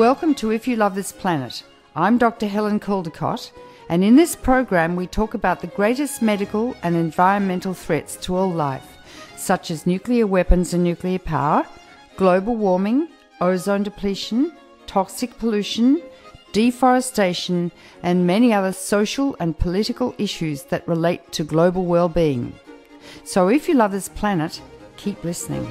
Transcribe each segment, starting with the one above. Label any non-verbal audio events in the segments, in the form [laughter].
Welcome to If You Love This Planet. I'm Dr. Helen Caldicott, and in this program, we talk about the greatest medical and environmental threats to all life, such as nuclear weapons and nuclear power, global warming, ozone depletion, toxic pollution, deforestation, and many other social and political issues that relate to global well being. So, if you love this planet, keep listening.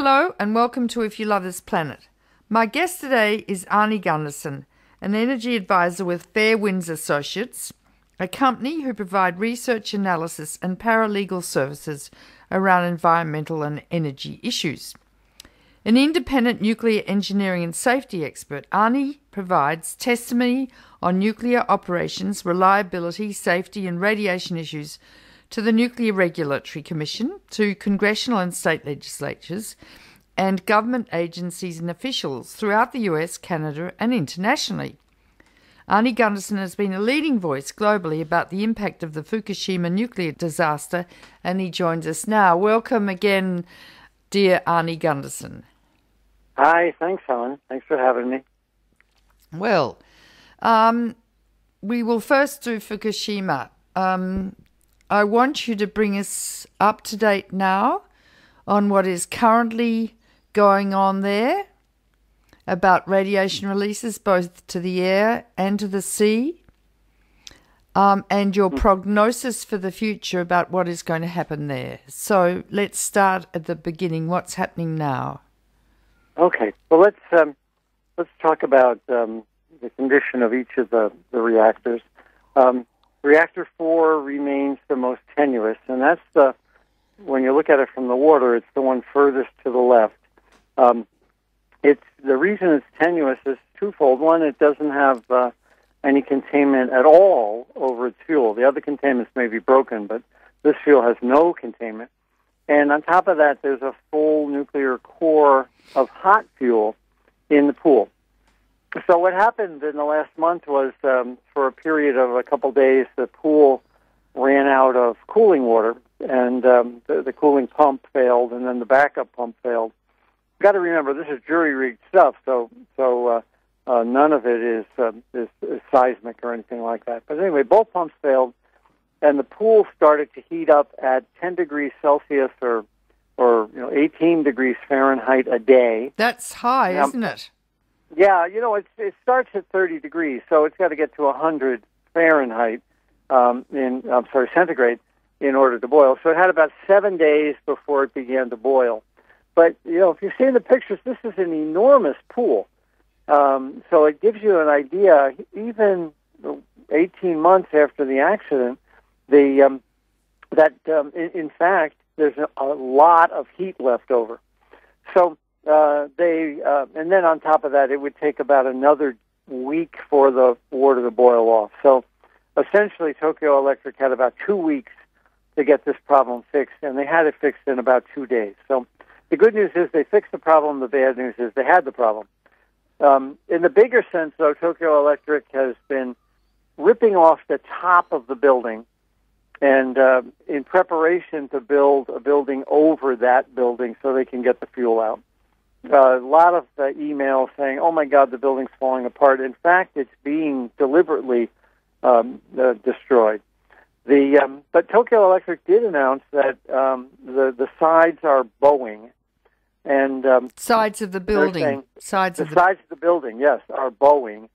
Hello and welcome to If You Love This Planet. My guest today is Arnie Gundersen, an energy advisor with Fairewinds Associates, a company who provide research analysis and paralegal services around environmental and energy issues. An independent nuclear engineering and safety expert, Arnie provides testimony on nuclear operations, reliability, safety, and radiation issues to the Nuclear Regulatory Commission, to congressional and state legislatures, and government agencies and officials throughout the US, Canada, and internationally. Arnie Gundersen has been a leading voice globally about the impact of the Fukushima nuclear disaster, and he joins us now. Welcome again, dear Arnie Gundersen. Hi, thanks, Helen. Thanks for having me. Well, um, we will first do Fukushima. Um, I want you to bring us up to date now on what is currently going on there about radiation releases both to the air and to the sea, um, and your prognosis for the future about what is going to happen there. So let's start at the beginning. What's happening now? Okay. Well, let's um, let's talk about um, the condition of each of the the reactors. Reactor 4 remains the most tenuous, and that's the, when you look at it from the water, it's the one furthest to the left. Um, it's the reason it's tenuous is twofold. One, it doesn't have uh, any containment at all over its fuel. The other containments may be broken, but this fuel has no containment. And on top of that, there's a full nuclear core of hot fuel in the pool. So what happened in the last month was, um, for a period of a couple days, the pool ran out of cooling water, and um, the, the cooling pump failed, and then the backup pump failed. Got to remember, this is jury rigged stuff, so so uh, uh, none of it is, uh, is is seismic or anything like that. But anyway, both pumps failed, and the pool started to heat up at 10 degrees Celsius or or you know 18 degrees Fahrenheit a day. That's high, now, isn't it? Yeah, you know, it, it starts at 30 degrees, so it's got to get to 100 Fahrenheit um, in, I'm sorry, centigrade in order to boil. So it had about seven days before it began to boil. But, you know, if you see in the pictures, this is an enormous pool. Um, so it gives you an idea, even 18 months after the accident, the um, that um, in, in fact there's a lot of heat left over. So uh, they uh, and then on top of that, it would take about another week for the water to boil off. So essentially, Tokyo Electric had about two weeks to get this problem fixed, and they had it fixed in about two days. So the good news is they fixed the problem. The bad news is they had the problem. Um, in the bigger sense, though, Tokyo Electric has been ripping off the top of the building and uh, in preparation to build a building over that building so they can get the fuel out a lot of uh, emails saying, "Oh my God, the building's falling apart." In fact, it's being deliberately um, uh, destroyed. The um, but Tokyo Electric did announce that um, the the sides are bowing, and um, sides of the building, saying, sides the of the sides of the building, yes, are bowing,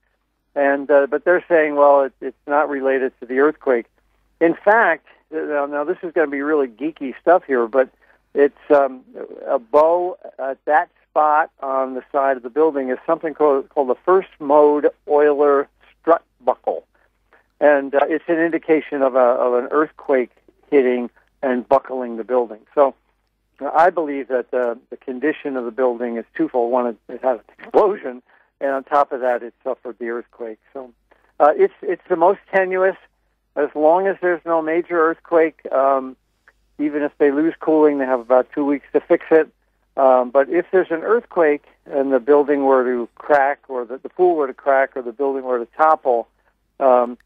and uh, but they're saying, well, it, it's not related to the earthquake. In fact, uh, now this is going to be really geeky stuff here, but it's um, a bow at that spot on the side of the building is something called, called the first mode Euler strut buckle. And uh, it's an indication of, a, of an earthquake hitting and buckling the building. So I believe that the, the condition of the building is twofold. One, it, it had an explosion, and on top of that, it suffered the earthquake. So uh, it's, it's the most tenuous. As long as there's no major earthquake, um, even if they lose cooling, they have about two weeks to fix it. Um, but if there's an earthquake and the building were to crack, or the, the pool were to crack, or the building were to topple, um,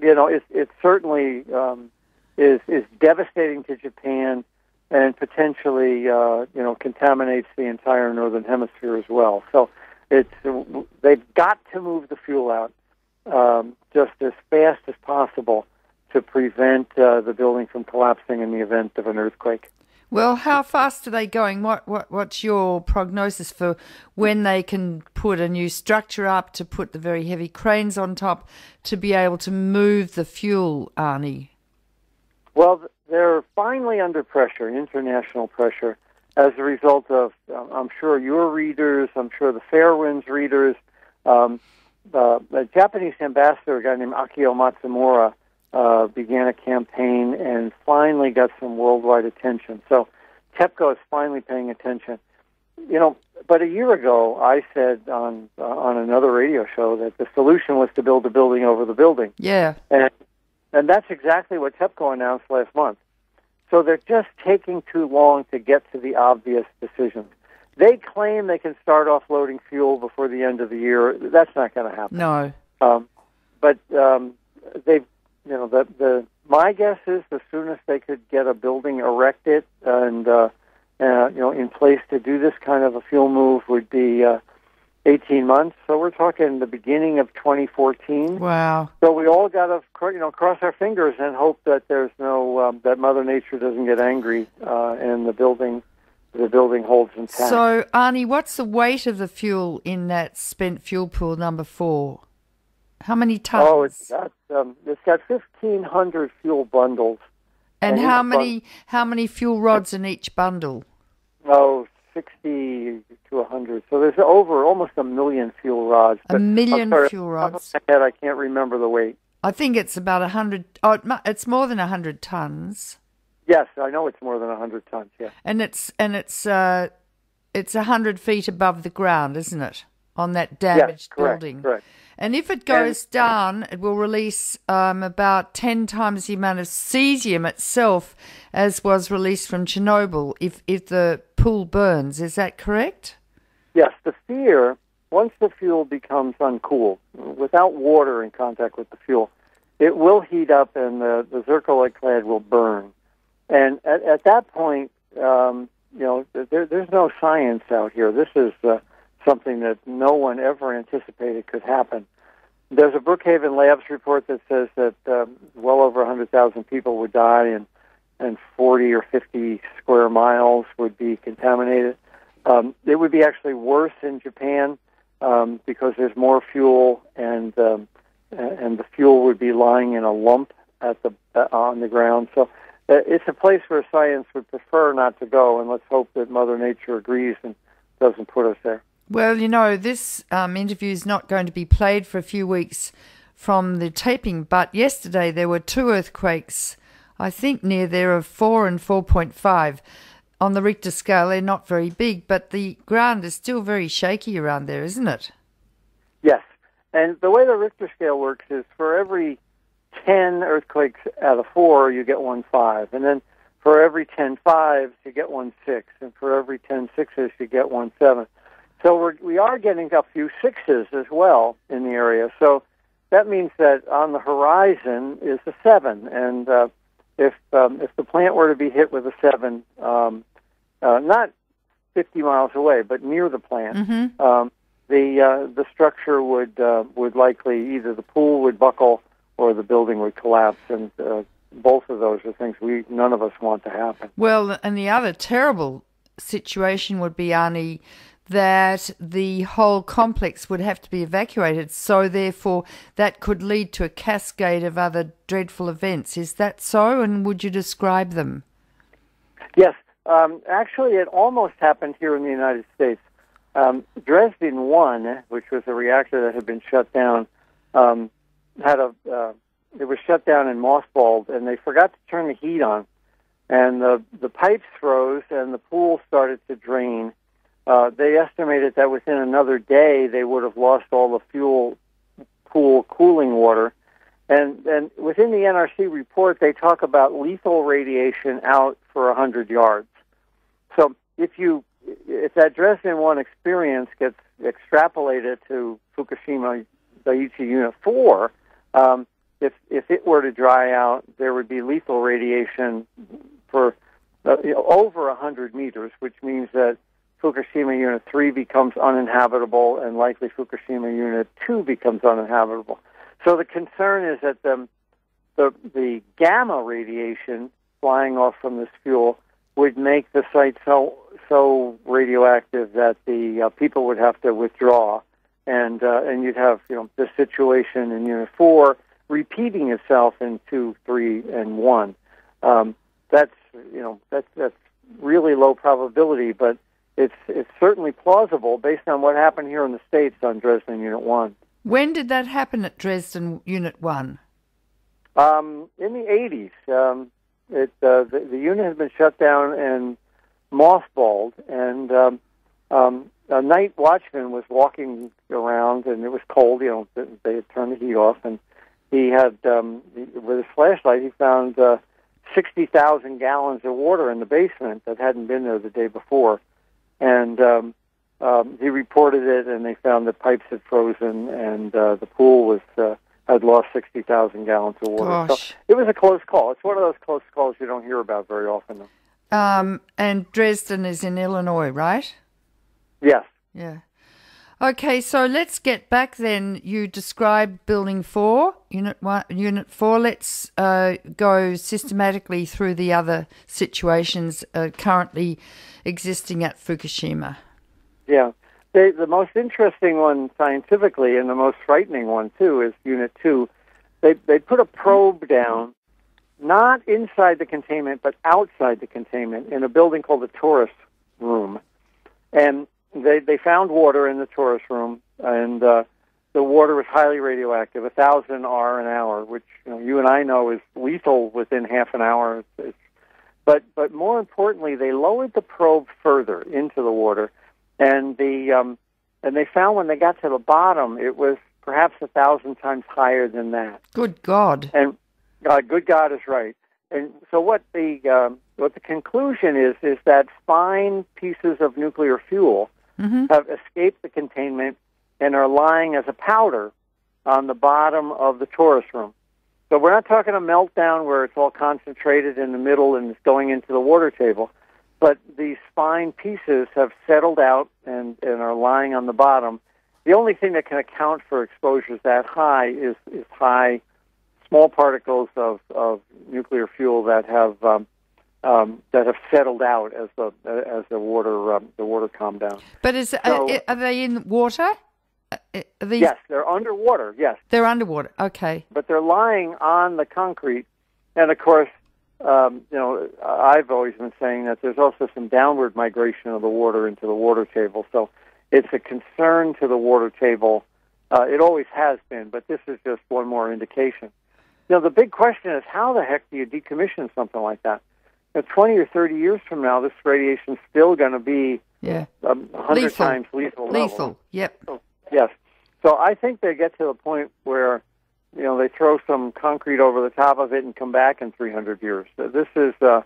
you know, it, it certainly um, is is devastating to Japan and potentially, uh, you know, contaminates the entire northern hemisphere as well. So it's they've got to move the fuel out um, just as fast as possible to prevent uh, the building from collapsing in the event of an earthquake. Well, how fast are they going? What, what what's your prognosis for when they can put a new structure up to put the very heavy cranes on top to be able to move the fuel, Arnie? Well, they're finally under pressure, international pressure, as a result of, um, I'm sure, your readers, I'm sure the Fairewinds readers. Um, uh, the Japanese ambassador, a guy named Akio Matsumura, uh, began a campaign and finally got some worldwide attention. So TEPCO is finally paying attention. You know, but a year ago, I said on uh, on another radio show that the solution was to build a building over the building. Yeah. And and that's exactly what TEPCO announced last month. So they're just taking too long to get to the obvious decisions. They claim they can start offloading fuel before the end of the year. That's not going to happen. No. Um, but um, they've, you know, the the my guess is the soonest they could get a building erected and uh, uh, you know in place to do this kind of a fuel move would be uh, 18 months. So we're talking the beginning of 2014. Wow. So we all got to you know cross our fingers and hope that there's no um, that Mother Nature doesn't get angry uh, and the building the building holds intact. So Arnie, what's the weight of the fuel in that spent fuel pool number four? How many tons? Oh, it's got um, it's got 1,500 fuel bundles. And, and how many how many fuel rods in each bundle? Oh, 60 to 100. So there's over almost a million fuel rods. A million sorry, fuel rods. Head, I can't remember the weight. I think it's about a hundred. Oh, it's more than a hundred tons. Yes, I know it's more than 100 tons. Yeah. And it's and it's uh, it's a hundred feet above the ground, isn't it? On that damaged yes, correct, building. Correct. And if it goes down, it will release um, about 10 times the amount of cesium itself as was released from Chernobyl if, if the pool burns. Is that correct? Yes, the fear, once the fuel becomes uncooled, without water in contact with the fuel, it will heat up and the, the zircaloy clad will burn. And at, at that point, um, you know, there, there's no science out here. This is uh, something that no one ever anticipated could happen. There's a Brookhaven Labs report that says that um, well over 100,000 people would die and and 40 or 50 square miles would be contaminated. Um, it would be actually worse in Japan um, because there's more fuel and um, and the fuel would be lying in a lump at the uh, on the ground. So uh, it's a place where science would prefer not to go, and let's hope that Mother Nature agrees and doesn't put us there. Well, you know, this um, interview is not going to be played for a few weeks from the taping, but yesterday there were two earthquakes, I think near there of 4 and 4.5. On the Richter scale, they're not very big, but the ground is still very shaky around there, isn't it? Yes. And the way the Richter scale works is for every 10 earthquakes out of 4, you get one 5. And then for every 10 5s, you get one 6. And for every 10 6s, you get one 7. So we're, we are getting a few sixes as well in the area. So that means that on the horizon is a seven, and uh, if um, if the plant were to be hit with a seven, um, uh, not 50 miles away, but near the plant, mm-hmm. um, the uh, the structure would uh, would likely either the pool would buckle or the building would collapse, and uh, both of those are things we none of us want to happen. Well, and the other terrible situation would be Arnie that the whole complex would have to be evacuated. So, therefore, that could lead to a cascade of other dreadful events. Is that so? And would you describe them? Yes. Um, actually, it almost happened here in the United States. Um, Dresden 1, which was a reactor that had been shut down, um, had a uh, it was shut down and mothballed, and they forgot to turn the heat on, and the the pipes froze, and the pool started to drain uh, they estimated that within another day they would have lost all the fuel pool cooling water. And, and within the NRC report, they talk about lethal radiation out for 100 yards. So if you if that Dresden 1 experience gets extrapolated to Fukushima Daiichi Unit 4, Um, if if it were to dry out, there would be lethal radiation for uh, over a hundred meters, which means that Fukushima Unit 3 becomes uninhabitable and likely Fukushima Unit 2 becomes uninhabitable. So the concern is that the, the, the gamma radiation flying off from this fuel would make the site so so radioactive that the uh, people would have to withdraw, and uh, and you'd have you know the situation in Unit Four repeating itself in two, three, and one. Um, that's you know that's that's really low probability, but it's it's certainly plausible based on what happened here in the states on Dresden Unit One. When did that happen at Dresden Unit One? Um, in the 80s, um, it uh, the, the unit has been shut down and mothballed, and um, um, a night watchman was walking around, and it was cold. You know, they had turned the heat off, and he had um, with his flashlight he found uh, 60,000 gallons of water in the basement that hadn't been there the day before and um, um, he reported it, and they found the pipes had frozen, and uh, the pool was uh, had lost sixty thousand gallons of water. Gosh. So it was a close call. It's one of those close calls you don't hear about very often. Though. Um, and Dresden is in Illinois, right? Yes. Yeah. Okay, so let's get back then. You described Building 4, Unit 1, Unit 4. Let's uh, go systematically through the other situations uh, currently existing at Fukushima. Yeah. The most interesting one scientifically and the most frightening one, too, is Unit 2. They, they put a probe down, not inside the containment, but outside the containment in a building called the torus Room. And they they found water in the Torus room, and uh, the water was highly radioactive, a thousand R an hour, which you, know, you and I know is lethal within half an hour. It's, it's, but but more importantly, they lowered the probe further into the water, and the um, and they found when they got to the bottom, it was perhaps a thousand times higher than that. Good God! And uh, good God is right. And so what the um, what the conclusion is is that fine pieces of nuclear fuel mm-hmm. have escaped the containment and are lying as a powder on the bottom of the Torus room. So we're not talking a meltdown where it's all concentrated in the middle and it's going into the water table, but these fine pieces have settled out and, and are lying on the bottom. The only thing that can account for exposures that high is, is high small particles of, of nuclear fuel that have um, um, that have settled out as the as the water um, the water calmed down. But is so, uh, are they in water? Uh, these... Yes, they're underwater. Yes, they're underwater. Okay, but they're lying on the concrete, and of course, um, you know, I've always been saying that there's also some downward migration of the water into the water table. So it's a concern to the water table. Uh, it always has been, but this is just one more indication. You know, the big question is how the heck do you decommission something like that? Know, 20 or 30 years from now, this radiation is still going to be yeah. a hundred times lethal. Lethal, level. yep. So, yes. So I think they get to the point where, you know, they throw some concrete over the top of it and come back in 300 years. So this is uh,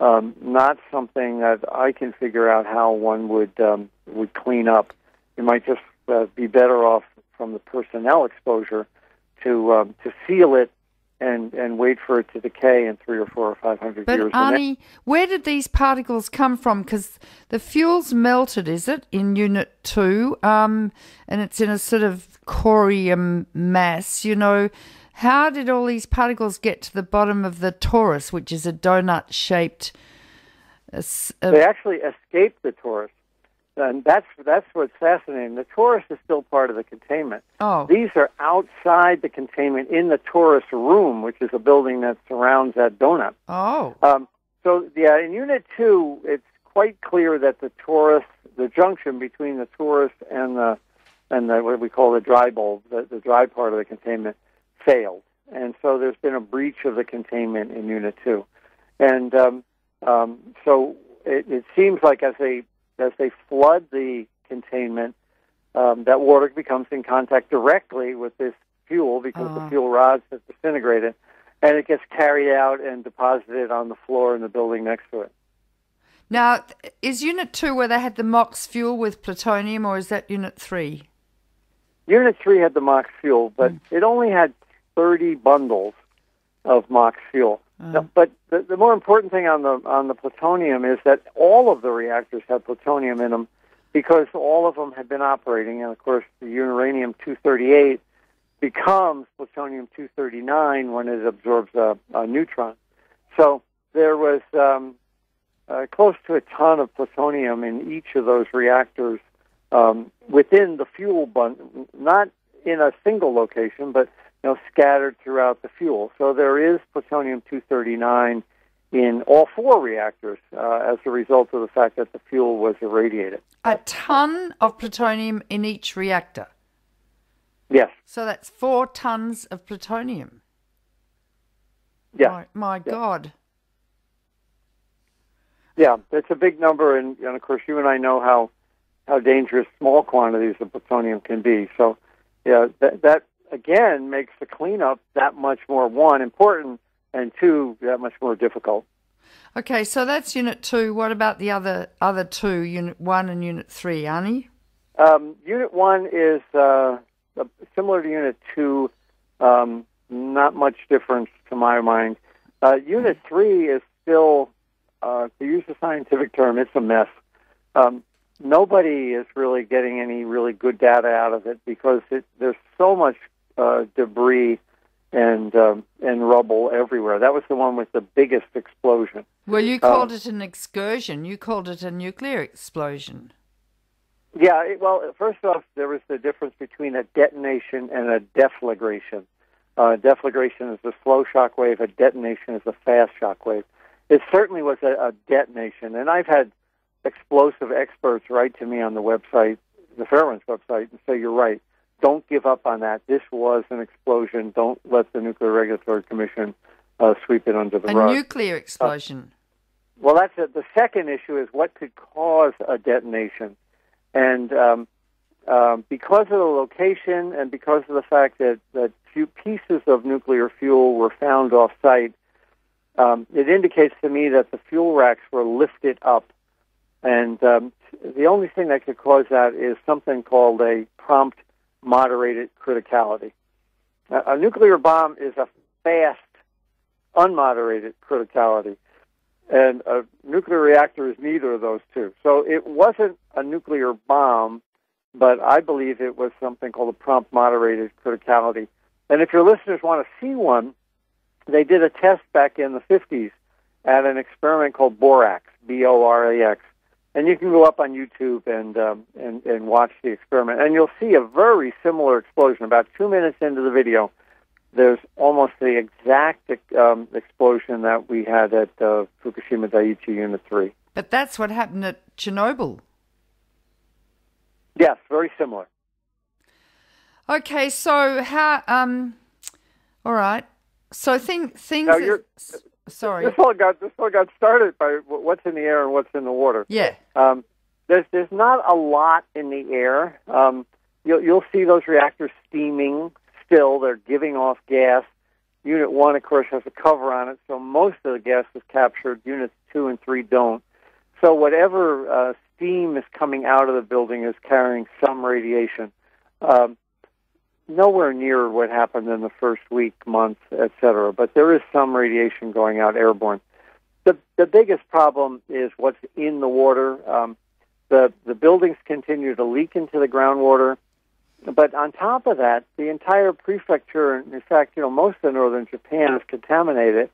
um, not something that I can figure out how one would um, would clean up. You might just uh, be better off from the personnel exposure to um, to seal it and and wait for it to decay in three or four or five hundred but years. But Arnie, where did these particles come from? Because the fuel's melted, is it in Unit Two? Um, and it's in a sort of corium mass. You know, how did all these particles get to the bottom of the torus, which is a donut-shaped? Uh, they actually escaped the torus and that's that's what's fascinating. The torus is still part of the containment. Oh. These are outside the containment in the torus room, which is a building that surrounds that donut. Oh. Um, so yeah, in Unit Two, it's quite clear that the torus, the junction between the torus and the and the what we call the dry bulb, the, the dry part of the containment, failed, and so there's been a breach of the containment in Unit Two, and um, um, so it, it seems like as they as they flood the containment, um, that water becomes in contact directly with this fuel because the Ah. fuel rods have disintegrated, and it gets carried out and deposited on the floor in the building next to it. Now, is Unit 2 where they had the MOX fuel with plutonium, or is that Unit 3? Unit 3 had the MOX fuel, but Mm. it only had 30 bundles of MOX fuel. Uh, But the, the more important thing on the on the plutonium is that all of the reactors had plutonium in them because all of them had been operating, and of course the uranium 238 becomes plutonium 239 when it absorbs a, a neutron. So there was um, uh, close to a ton of plutonium in each of those reactors um, within the fuel bundle, not in a single location, but you know scattered throughout the fuel. So there is plutonium 239 in all four reactors uh, as a result of the fact that the fuel was irradiated. a ton of plutonium in each reactor. Yes, So that's four tons of plutonium. yeah, My, my God. yeah. It's a big number, and, and of course you and I know how how dangerous small quantities of plutonium can be. So, yeah, that that again makes the cleanup that much more one important, and two that much more difficult. Okay, so that's unit two. What about the other other two, unit one and unit three, Arnie? Um, unit one is uh, uh, similar to Unit two, um, not much difference to my mind. Uh, unit three is still, uh, to use the scientific term, it's a mess. Um, nobody is really getting any really good data out of it because it, there's so much uh, debris and um, and rubble everywhere. That was the one with the biggest explosion. Well, you called it an excursion. You called it a nuclear explosion. Yeah, it, well, first off, there was the difference between a detonation and a deflagration. Uh, deflagration is a slow shock wave. A detonation is a fast shock wave. It certainly was a, a detonation, and I've had explosive experts write to me on the website, the Fairewinds website, and say, "You're right. Don't give up on that. This was an explosion. Don't let the Nuclear Regulatory Commission uh, sweep it under the A rug." nuclear explosion. Well, that's it. The second issue is what could cause a detonation, and um, um, because of the location and because of the fact that that few pieces of nuclear fuel were found off site, um, it indicates to me that the fuel racks were lifted up, and um, the only thing that could cause that is something called a prompt moderated criticality. A, a nuclear bomb is a fast, unmoderated criticality and a nuclear reactor is neither of those two. So it wasn't a nuclear bomb, but I believe it was something called a prompt moderated criticality. And if your listeners want to see one, they did a test back in the 50s at an experiment called Borax, B-O-R-A-X. And you can go up on YouTube and, um, and, and watch the experiment. And you'll see a very similar explosion. About two minutes into the video, there's almost the exact um, explosion that we had at uh, Fukushima Daiichi Unit 3. But that's what happened at Chernobyl. Yes, very similar. Okay, so how? Um, all right. So thing, things. Now, are- you're- s- sorry. This all got this all got started by what's in the air and what's in the water. Yeah. Um, there's there's not a lot in the air. Um, you'll you'll see those reactors steaming still. They're giving off gas. Unit one, of course, has a cover on it, so most of the gas is captured. Units two and three don't. So whatever uh, steam is coming out of the building is carrying some radiation. Um, nowhere near what happened in the first week, month, et cetera, but there is some radiation going out airborne. The the biggest problem is what's in the water. Um, the the buildings continue to leak into the groundwater, but on top of that, the entire prefecture, in fact, you know, most of northern Japan is contaminated,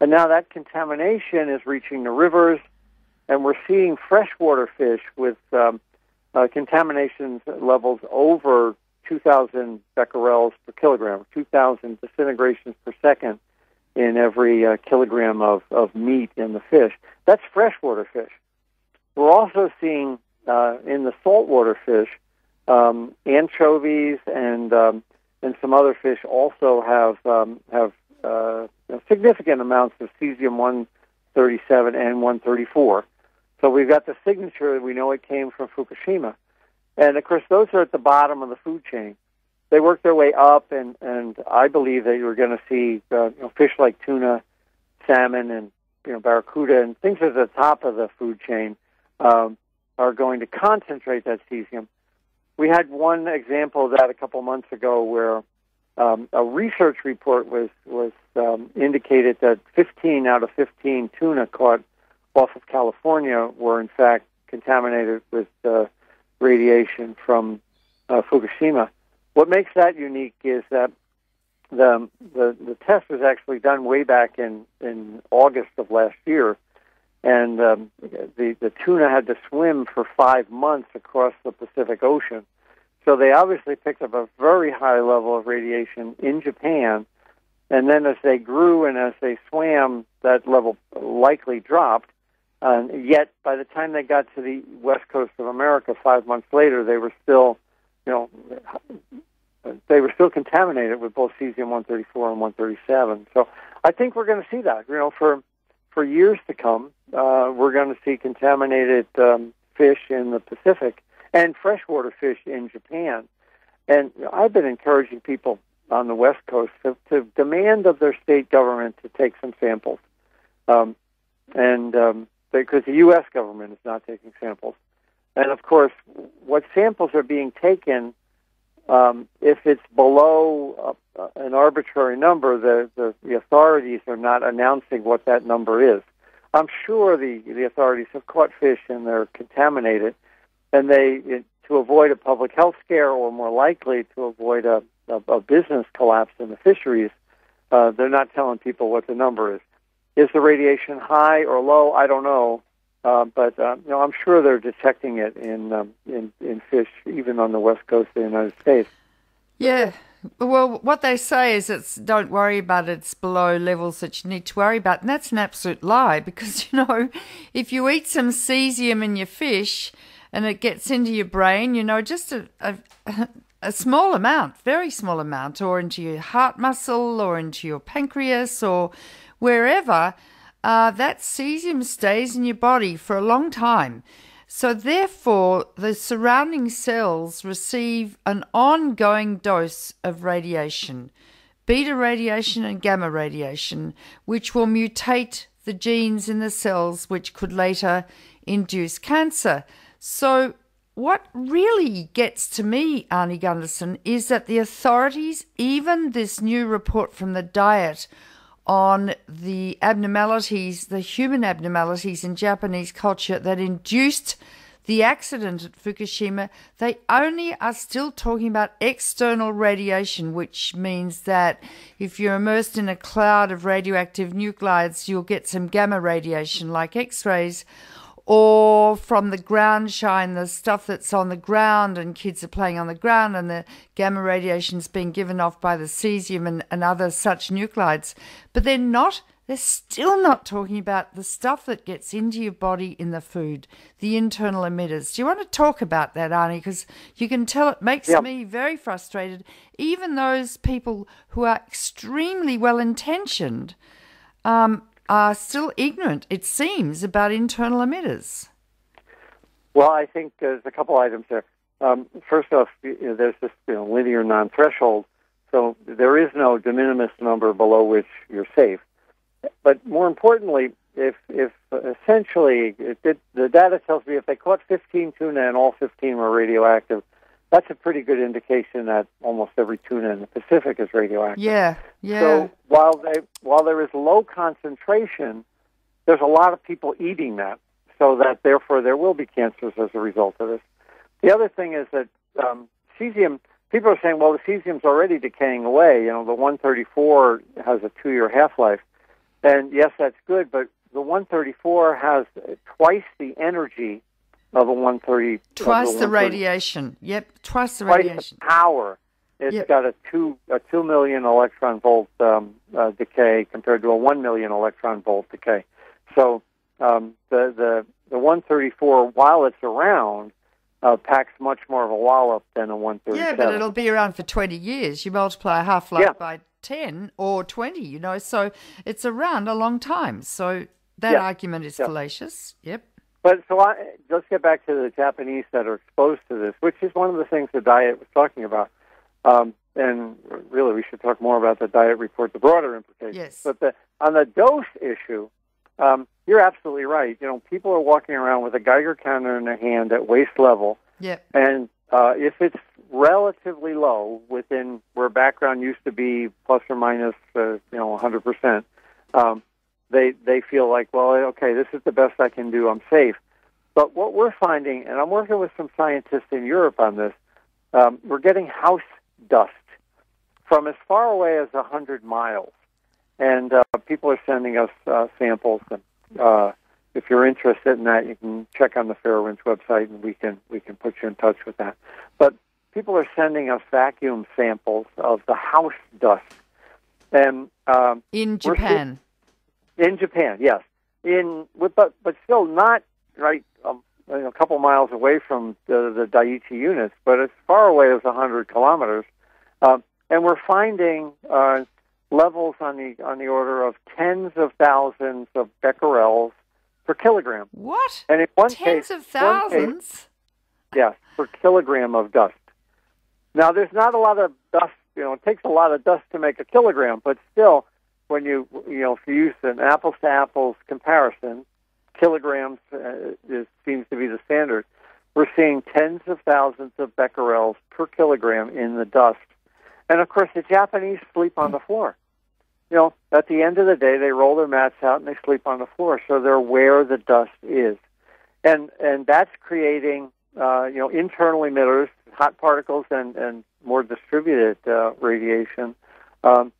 and now that contamination is reaching the rivers, and we're seeing freshwater fish with um, uh, contamination levels over 2,000 becquerels per kilogram, 2,000 disintegrations per second in every uh, kilogram of, of meat in the fish. That's freshwater fish. We're also seeing uh, in the saltwater fish um, anchovies and um, and some other fish also have um, have uh, significant amounts of cesium 137 and 134. So we've got the signature that we know it came from Fukushima. And of course, those are at the bottom of the food chain. They work their way up, and, and I believe that you're going to see uh, you know, fish like tuna, salmon, and you know barracuda, and things at the top of the food chain um, are going to concentrate that cesium. We had one example of that a couple months ago where um, a research report was was um, indicated that 15 out of 15 tuna caught off of California were in fact contaminated with uh, radiation from uh, Fukushima. What makes that unique is that the, the the test was actually done way back in in August of last year, and um, the the tuna had to swim for five months across the Pacific Ocean. So they obviously picked up a very high level of radiation in Japan, and then as they grew and as they swam, that level likely dropped. And yet, by the time they got to the west coast of America, five months later, they were still, you know, they were still contaminated with both cesium-134 and 137. So I think we're going to see that. You know, for for years to come, uh, we're going to see contaminated um, fish in the Pacific and freshwater fish in Japan. And I've been encouraging people on the West Coast to, to demand of their state government to take some samples. Um, and um, because the U.S. government is not taking samples. And of course, what samples are being taken, um, if it's below uh, an arbitrary number, the, the, the authorities are not announcing what that number is. I'm sure the, the authorities have caught fish and they're contaminated, and they, it, to avoid a public health scare or more likely to avoid a, a, a business collapse in the fisheries, uh, they're not telling people what the number is. Is the radiation high or low? I don't know, uh, but uh, know, I'm sure they're detecting it in, um, in in fish, even on the west coast of the United States. Yeah. Well, what they say is it's don't worry about it, it's below levels that you need to worry about. And that's an absolute lie [laughs] because, you know, if you eat some cesium in your fish and it gets into your brain, you know, just a, a, a small amount, very small amount, or into your heart muscle or into your pancreas or wherever, uh, that cesium stays in your body for a long time. So, therefore, the surrounding cells receive an ongoing dose of radiation, beta radiation and gamma radiation, which will mutate the genes in the cells, which could later induce cancer. So, what really gets to me, Arnie Gundersen, is that the authorities, even this new report from the diet, on the abnormalities, the human abnormalities in Japanese culture that induced the accident at Fukushima, they only are still talking about external radiation, which means that if you're immersed in a cloud of radioactive nuclides, you'll get some gamma radiation like X rays or from the ground shine, the stuff that's on the ground, and kids are playing on the ground, and the gamma radiation is being given off by the cesium and, and other such nuclides. But they're not, they're still not talking about the stuff that gets into your body in the food, the internal emitters. Do you want to talk about that, Arnie? Because you can tell it makes yep. me very frustrated. Even those people who are extremely well intentioned. Um, are still ignorant, it seems, about internal emitters. Well, I think there's a couple items there. Um, first off, you know, there's this you know, linear non-threshold, so there is no de minimis number below which you're safe. But more importantly, if if essentially it, the data tells me if they caught 15 tuna and all 15 were radioactive, that's a pretty good indication that almost every tuna in the Pacific is radioactive. Yeah, yeah. So while they while there is low concentration, there's a lot of people eating that, so that therefore there will be cancers as a result of this. The other thing is that um, cesium. People are saying, well, the cesium's already decaying away. You know, the 134 has a two-year half-life, and yes, that's good. But the 134 has twice the energy of a 130. Twice the, radiation. Yep, twice the twice radiation. The power. It's yep. got a two a two million electron volt um, uh, decay compared to a one million electron volt decay. So um, the the the 134, while it's around, uh, packs much more of a wallop than a 137. Yeah, but it'll be around for 20 years. You multiply a half life yeah. by 10 or 20, you know, so it's around a long time. So that yeah. argument is yeah. fallacious. Yep. But so I, let's get back to the Japanese that are exposed to this, which is one of the things the diet was talking about. Um, and really, we should talk more about the diet report, the broader implications. Yes. But the, on the dose issue, um, you're absolutely right. You know, people are walking around with a Geiger counter in their hand at waist level. Yep. And uh, if it's relatively low within where background used to be plus or minus, uh, you know, 100%. Um, they they feel like, well, okay, this is the best I can do. I'm safe. But what we're finding, and I'm working with some scientists in Europe on this, um, we're getting house dust from as far away as 100 miles. And uh, people are sending us uh, samples. And, uh, if you're interested in that, you can check on the Fairewinds website, and we can we can put you in touch with that. But people are sending us vacuum samples of the house dust, and um, in Japan. In Japan, yes. In but but still not right um, a couple miles away from the, the Daiichi units, but as far away as 100 kilometers. Uh, and we're finding uh, levels on the on the order of tens of thousands of becquerels per kilogram. What? And in one tens case, of thousands. Case, yes, per kilogram of dust. Now, there's not a lot of dust. You know, it takes a lot of dust to make a kilogram, but still, when you you know if you use an apples to apples comparison, kilograms uh, is, seems to be the standard. We're seeing tens of thousands of becquerels per kilogram in the dust, and of course the Japanese sleep on the floor. You know, at the end of the day, they roll their mats out and they sleep on the floor, so they're where the dust is, and and that's creating uh, you know internal emitters, hot particles, and and more distributed uh, radiation. Um,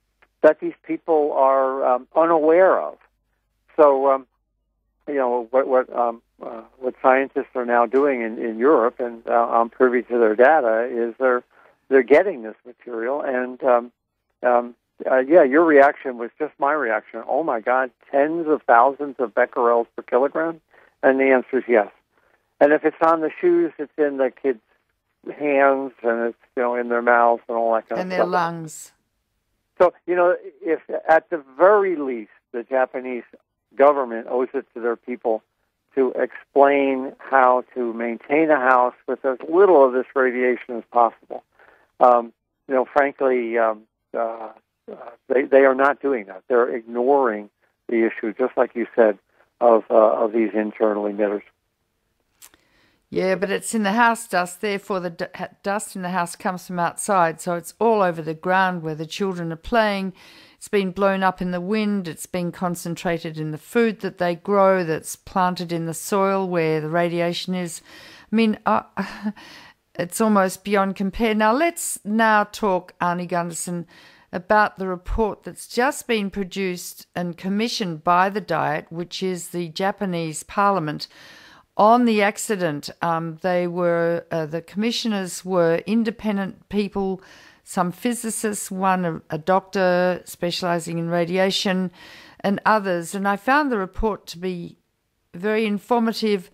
that these people are um, unaware of. So, um, you know, what what um, uh, what scientists are now doing in, in Europe, and uh, I'm privy to their data, is they're they're getting this material, and um, um, uh, yeah, your reaction was just my reaction. Oh my God, tens of thousands of becquerels per kilogram, and the answer is yes. And if it's on the shoes, it's in the kids' hands, and it's you know in their mouths and all that kind and of their lungs. So, you know, if at the very least the Japanese government owes it to their people to explain how to maintain a house with as little of this radiation as possible. Um, you know, frankly, um, uh, uh, they they are not doing that. They're ignoring the issue, just like you said, of uh, of these internal emitters. Yeah, but it's in the house dust. Therefore, the d- dust in the house comes from outside, so it's all over the ground where the children are playing. It's been blown up in the wind. It's been concentrated in the food that they grow. That's planted in the soil where the radiation is. I mean, uh, [laughs] it's almost beyond compare. Now let's now talk, Arnie Gundersen, about the report that's just been produced and commissioned by the Diet, which is the Japanese Parliament on the accident, um, they were uh, the commissioners were independent people, some physicists, one a, a doctor specializing in radiation, and others. And I found the report to be very informative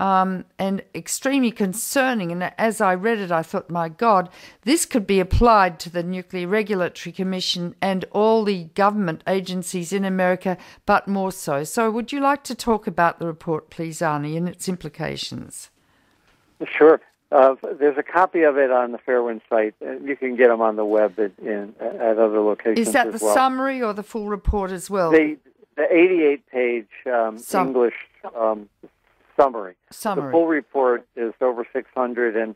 um, and extremely concerning. And as I read it, I thought, my God, this could be applied to the Nuclear Regulatory Commission and all the government agencies in America, but more so. So, would you like to talk about the report, please, Arnie, and its implications? Sure. Uh, there's a copy of it on the Fairwind site. You can get them on the web at, in, at other locations. Is that the well. summary or the full report as well? The, the 88 page um, English um, summary. Summary. The full report is over 600, and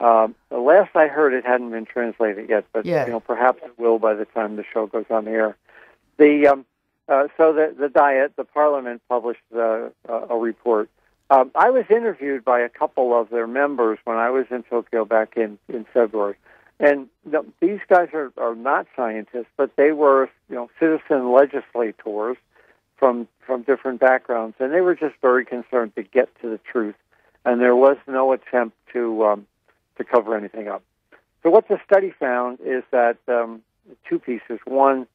um, the last I heard, it hadn't been translated yet, but yeah. you know perhaps it will by the time the show goes on the air. The um, uh, so the the diet, the Parliament published uh, a report. Um, I was interviewed by a couple of their members when I was in Tokyo back in in February, and these guys are, are not scientists, but they were you know citizen legislators from from different backgrounds, and they were just very concerned to get to the truth, and there was no attempt to um, to cover anything up. So what the study found is that um, two pieces. One,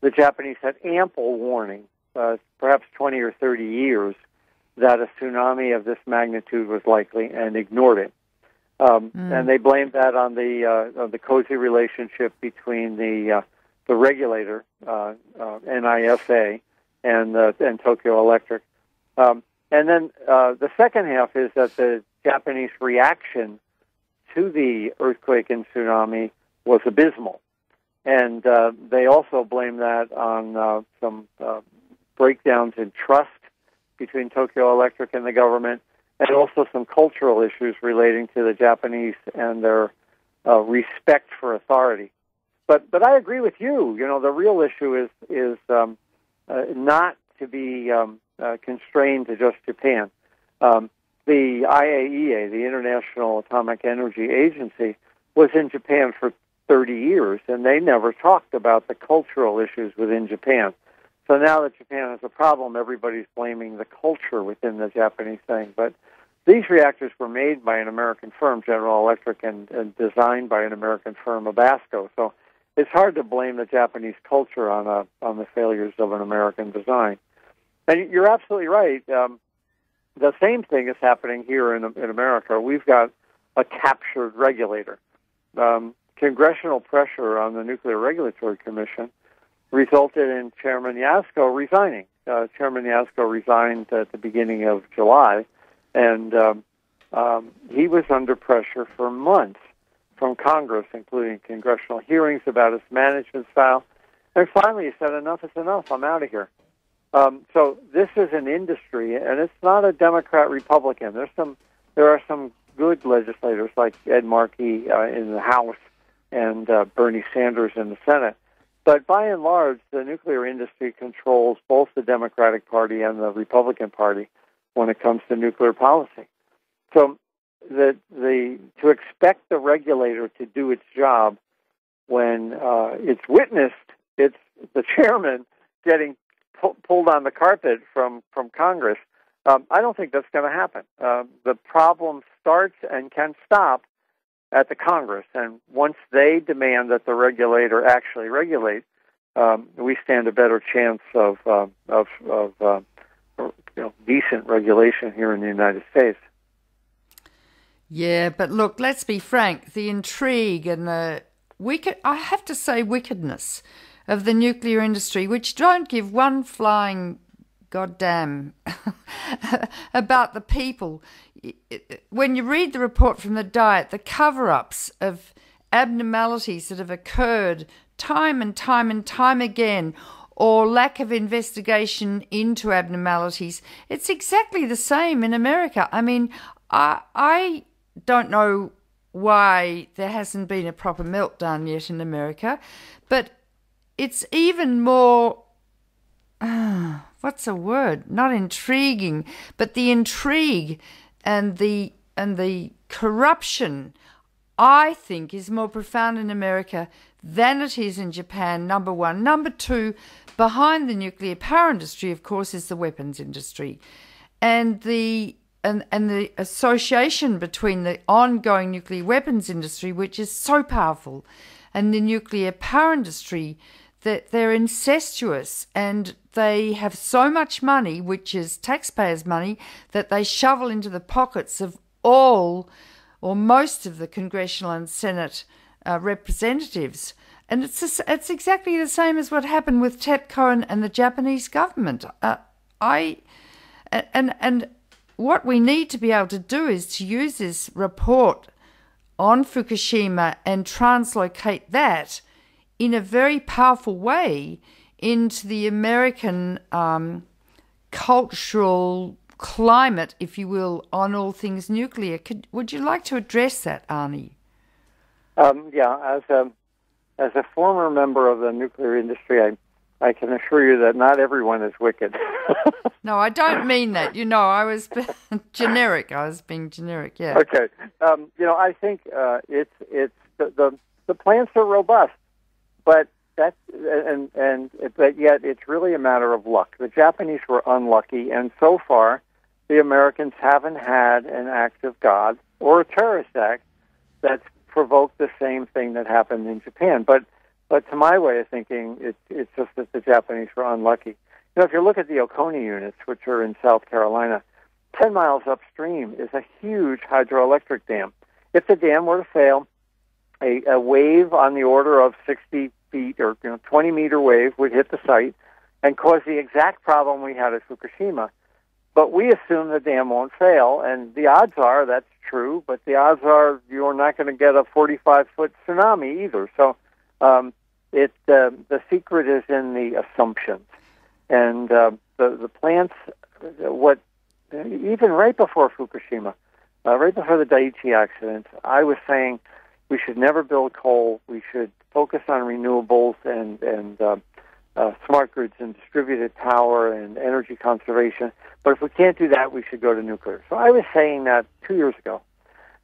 the Japanese had ample warning, uh, perhaps 20 or 30 years, that a tsunami of this magnitude was likely, and ignored it. Um, mm. And they blamed that on the uh, on the cozy relationship between the uh, the regulator, uh, uh, NISA, and uh, and Tokyo Electric. Um, and then uh, the second half is that the Japanese reaction to the earthquake and tsunami was abysmal, and uh, they also blame that on uh, some uh, breakdowns in trust between Tokyo Electric and the government, and also some cultural issues relating to the Japanese and their uh, respect for authority. But but I agree with you. You know, the real issue is is um, not to be um, uh, constrained to just Japan. Um, the IAEA, the International Atomic Energy Agency, was in Japan for 30 years, and they never talked about the cultural issues within Japan. So now that Japan has a problem, everybody's blaming the culture within the Japanese thing. But these reactors were made by an American firm, General Electric, and, and designed by an American firm, Ebasco. So it's hard to blame the Japanese culture on a, on the failures of an American design. And you're absolutely right. Um, the same thing is happening here in, in America. We've got a captured regulator. Um, congressional pressure on the Nuclear Regulatory Commission resulted in Chairman Jaczko resigning. Uh, Chairman Jaczko resigned at the beginning of July, and um, um, he was under pressure for months from Congress, including congressional hearings about its management style. And finally, he said, "Enough is enough. I'm out of here." Um, so this is an industry, and it's not a Democrat Republican. There's some, there are some good legislators like Ed Markey uh, in the House and uh, Bernie Sanders in the Senate. But by and large, the nuclear industry controls both the Democratic Party and the Republican Party when it comes to nuclear policy. So the the to expect the regulator to do its job when uh, it's witnessed it's the chairman getting pu- pulled on the carpet from from Congress. Um, I don't think that's going to happen. Uh, the problem starts and can stop at the Congress, and once they demand that the regulator actually regulate, um, we stand a better chance of uh, of, of uh, you know, decent regulation here in the United States. Yeah, but look, let's be frank. The intrigue and the wicked, I have to say, wickedness of the nuclear industry, which don't give one flying goddamn [laughs] about the people. When you read the report from the Diet, the cover ups of abnormalities that have occurred time and time and time again, or lack of investigation into abnormalities, it's exactly the same in America. I mean, I, I don't know why there hasn't been a proper meltdown yet in America, but it's even more. Uh, [sighs] what's a word? Not intriguing, but the intrigue and the and the corruption. I think is more profound in America than it is in Japan. Number one. Number two, behind the nuclear power industry, of course, is the weapons industry, and the and, and the association between the ongoing nuclear weapons industry, which is so powerful, and the nuclear power industry, that they're incestuous and they have so much money, which is taxpayers' money, that they shovel into the pockets of all or most of the congressional and Senate uh, representatives. And it's, it's exactly the same as what happened with TEPCO and, and the Japanese government. Uh, I and and what we need to be able to do is to use this report on Fukushima and translocate that in a very powerful way into the American um, cultural climate, if you will, on all things nuclear. Could, would you like to address that, Arnie? Um, yeah, as a as a former member of the nuclear industry, I I can assure you that not everyone is wicked. [laughs] no, I don't [laughs] mean that. You know, I was [laughs] generic. I was being generic. Yeah. Okay. Um, you know, I think uh, it's it's the, the the plants are robust, but that's and and but yet it's really a matter of luck. The Japanese were unlucky, and so far, the Americans haven't had an act of God or a terrorist act that's provoked the same thing that happened in Japan. But but to my way of thinking, it's it's just that the Japanese were unlucky. You know, if you look at the Oconee units, which are in South Carolina, ten miles upstream is a huge hydroelectric dam. If the dam were to fail, a, a wave on the order of 60 feet or you know 20 meter wave would hit the site and cause the exact problem we had at Fukushima. But we assume the dam won't fail, and the odds are that's true. But the odds are you're not going to get a 45 foot tsunami either. So um, it uh, the secret is in the assumptions, and uh, the the plants. What even right before Fukushima, uh, right before the Daiichi accident, I was saying, we should never build coal. We should focus on renewables and and uh, uh, smart grids and distributed power and energy conservation. But if we can't do that, we should go to nuclear. So I was saying that two years ago.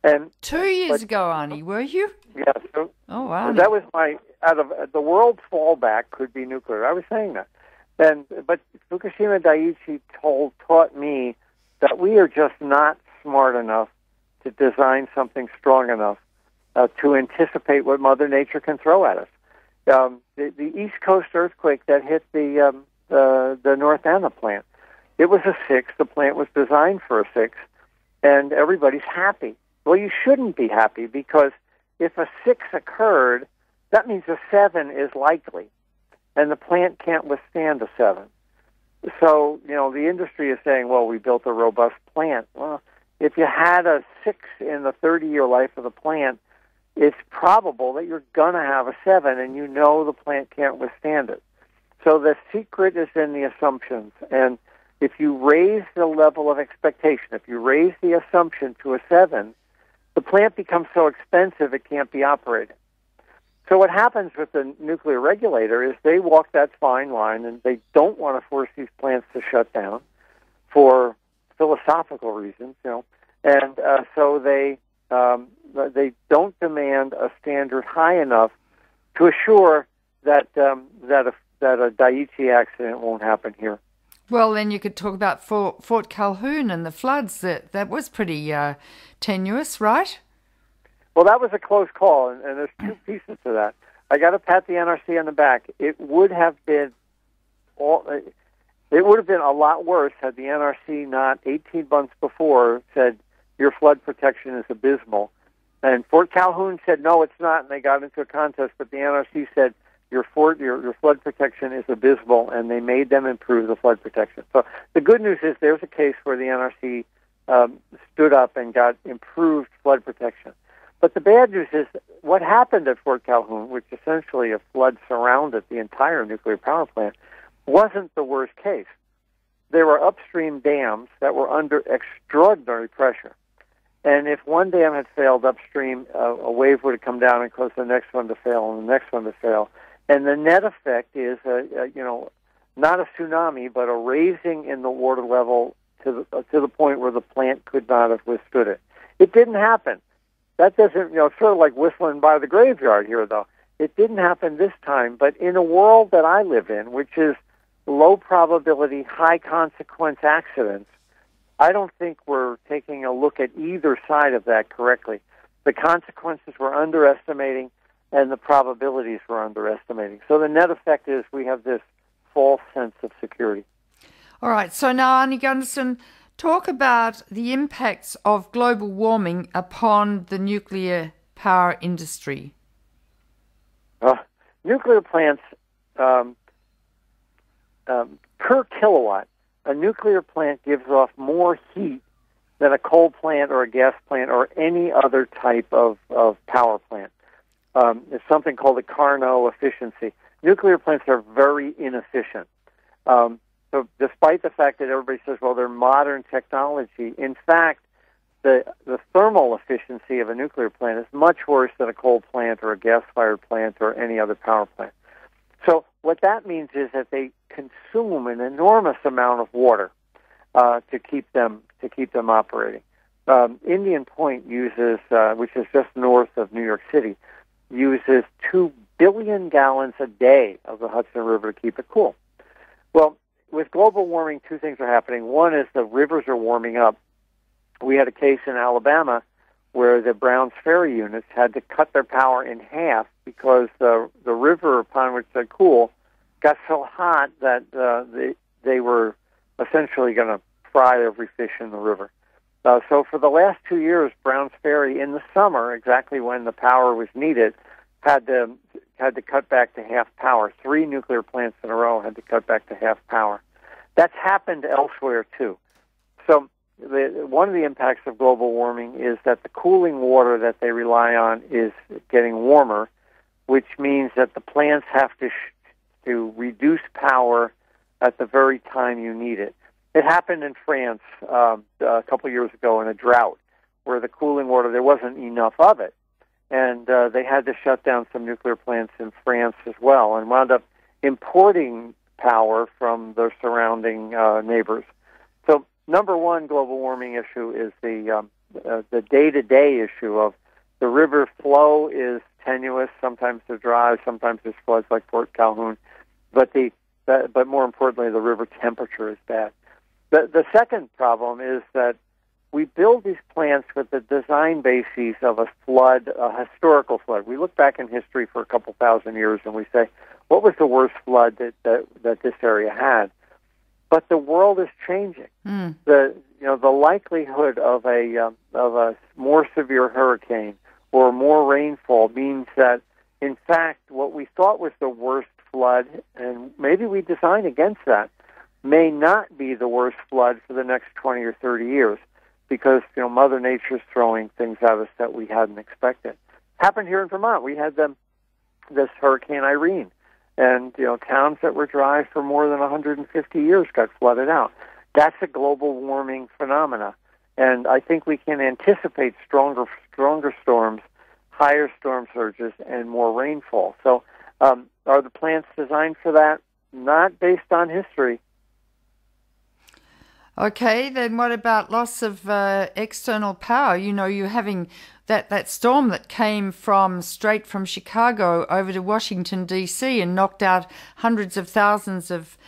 And two years but, ago, Arnie, were you? Yeah. So oh wow. That was my out of the world's fallback could be nuclear. I was saying that. And but Fukushima Daiichi told taught me that we are just not smart enough to design something strong enough uh, to anticipate what Mother Nature can throw at us. Um, the, the East Coast earthquake that hit the um, the, the North Anna plant, it was a six. The plant was designed for a six, and everybody's happy. Well, you shouldn't be happy because if a six occurred, that means a seven is likely, and the plant can't withstand a seven. So, you know, the industry is saying, well, we built a robust plant. Well, if you had a six in the 30 year life of the plant, it's probable that you're going to have a seven, and you know the plant can't withstand it. So the secret is in the assumptions. And if you raise the level of expectation, if you raise the assumption to a seven, the plant becomes so expensive it can't be operated. So what happens with the nuclear regulator is they walk that fine line and they don't want to force these plants to shut down for philosophical reasons, you know, and uh, so they um, they don't demand a standard high enough to assure that um, that a that a Daiichi accident won't happen here. Well, then you could talk about Fort, Fort Calhoun and the floods. That that was pretty uh, tenuous, right? Well, that was a close call, and, and there's two [clears throat] pieces to that. I got to pat the NRC on the back. It would have been all. It would have been a lot worse had the NRC not 18 months before said your flood protection is abysmal. And Fort Calhoun said no, it's not, and they got into a contest. But the NRC said your fort, your, your flood protection is abysmal, and they made them improve the flood protection. So the good news is there's a case where the NRC um, stood up and got improved flood protection. But the bad news is what happened at Fort Calhoun, which essentially a flood surrounded the entire nuclear power plant, wasn't the worst case. There were upstream dams that were under extraordinary pressure. And if one dam had failed upstream, uh, a wave would have come down and caused the next one to fail and the next one to fail. And the net effect is, a, a, you know, not a tsunami, but a raising in the water level to the, uh, to the point where the plant could not have withstood it. It didn't happen. That doesn't, you know, sort of like whistling by the graveyard here, though. It didn't happen this time, but in a world that I live in, which is low probability, high consequence accidents, I don't think we're taking a look at either side of that correctly. The consequences we're underestimating, and the probabilities we're underestimating. So the net effect is we have this false sense of security. All right. So now, Arnie Gundersen, talk about the impacts of global warming upon the nuclear power industry. Uh, nuclear plants um, um, per kilowatt, a nuclear plant gives off more heat than a coal plant or a gas plant or any other type of, of power plant. Um, it's something called the Carnot efficiency. Nuclear plants are very inefficient. Um, so, despite the fact that everybody says, well, they're modern technology, in fact, the, the thermal efficiency of a nuclear plant is much worse than a coal plant or a gas fired plant or any other power plant. So, what that means is that they consume an enormous amount of water uh, to keep them to keep them operating. Um, Indian Point uses, uh, which is just north of New York City, uses two billion gallons a day of the Hudson River to keep it cool. Well, with global warming, two things are happening. One is the rivers are warming up. We had a case in Alabama where the Browns Ferry units had to cut their power in half because the the river upon which they cool got so hot that uh, they they were essentially going to fry every fish in the river. Uh, so for the last two years, Browns Ferry in the summer, exactly when the power was needed, had to had to cut back to half power. Three nuclear plants in a row had to cut back to half power. That's happened elsewhere too. So the, one of the impacts of global warming is that the cooling water that they rely on is getting warmer, which means that the plants have to sh- to reduce power at the very time you need it. It happened in France um, a couple years ago in a drought, where the cooling water there wasn't enough of it, and uh, they had to shut down some nuclear plants in France as well, and wound up importing power from their surrounding uh, neighbors. So, number one global warming issue is the um, uh, the day-to-day issue of the river flow is tenuous. Sometimes they're dry, sometimes there's floods like Fort Calhoun, but the but more importantly, the river temperature is bad. The the second problem is that we build these plants with the design bases of a flood, a historical flood. We look back in history for a couple thousand years and we say, what was the worst flood that that, that this area had? But the world is changing. Mm. The you know the likelihood of a um, of a more severe hurricane or more rainfall means that in fact what we thought was the worst flood and maybe we design against that may not be the worst flood for the next 20 or 30 years because you know Mother Nature's throwing things at us that we hadn't expected. Happened here in Vermont. We had them this Hurricane Irene and you know towns that were dry for more than 150 years got flooded out. That's a global warming phenomena, and I think we can anticipate stronger stronger storms, higher storm surges, and more rainfall. So, um, are the plants designed for that? Not based on history. Okay, then what about loss of uh, external power? You know, you're having that, that storm that came from straight from Chicago over to Washington D.C. and knocked out hundreds of thousands of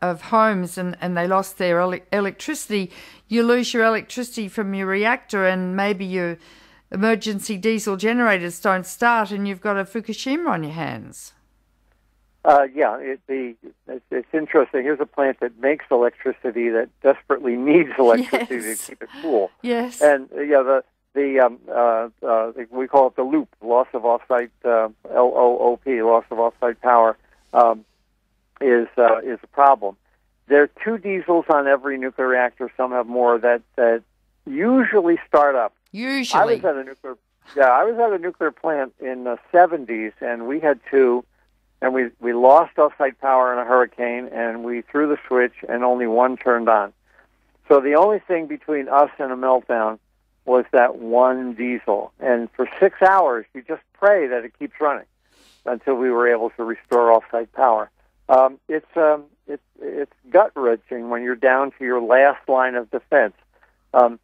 of homes and, and they lost their ele- electricity. You lose your electricity from your reactor and maybe your emergency diesel generators don't start and you've got a Fukushima on your hands. Uh, yeah, it, the it's, it's, interesting. Here's a plant that makes electricity that desperately [laughs] needs electricity yes. to keep it cool. Yes, and uh, yeah, the the um, uh, uh, we call it the loop, loss of offsite uh, LOOP, loss of offsite power, um, is uh, is a problem. There are two diesels on every nuclear reactor. Some have more that that usually start up. Usually, I was at a nuclear. Yeah, I was at a nuclear plant in the 70s, and we had two, and we we lost offsite power in a hurricane, and we threw the switch, and only one turned on. So the only thing between us and a meltdown was that one diesel. And for six hours, you just pray that it keeps running until we were able to restore offsite power. Um, it's um, it's it's gut wrenching when you're down to your last line of defense. Um,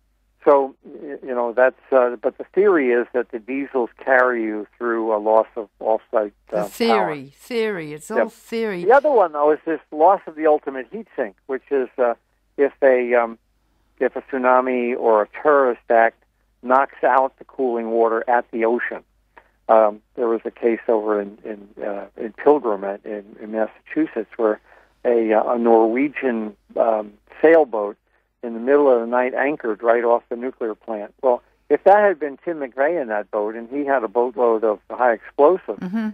so you know that's uh, but the theory is that the diesels carry you through a loss of offsite. Uh, the theory, power. theory, it's all yep. theory. The other one though is this loss of the ultimate heat sink, which is uh, if a um, if a tsunami or a terrorist act knocks out the cooling water at the ocean. Um, there was a case over in in, uh, in Pilgrim in, in Massachusetts where a, uh, a Norwegian um, sailboat in the middle of the night anchored right off the nuclear plant. Well, if that had been Tim McVeigh in that boat and he had a boatload of high explosives, mm-hmm.